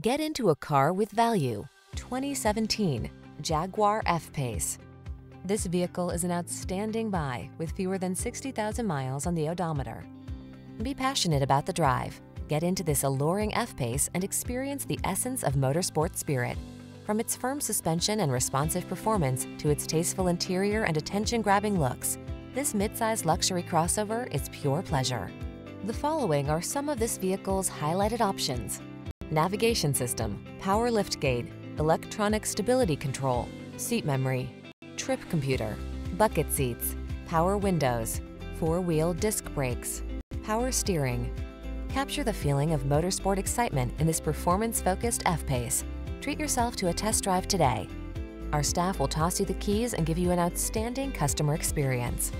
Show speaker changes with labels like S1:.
S1: Get into a car with value. 2017 Jaguar F-Pace. This vehicle is an outstanding buy with fewer than 60,000 miles on the odometer. Be passionate about the drive. Get into this alluring F-Pace and experience the essence of motorsport spirit. From its firm suspension and responsive performance to its tasteful interior and attention-grabbing looks, this midsize luxury crossover is pure pleasure. The following are some of this vehicle's highlighted options. Navigation system, power liftgate, electronic stability control, seat memory, trip computer, bucket seats, power windows, four-wheel disc brakes, power steering. Capture the feeling of motorsport excitement in this performance-focused F-Pace. Treat yourself to a test drive today. Our staff will toss you the keys and give you an outstanding customer experience.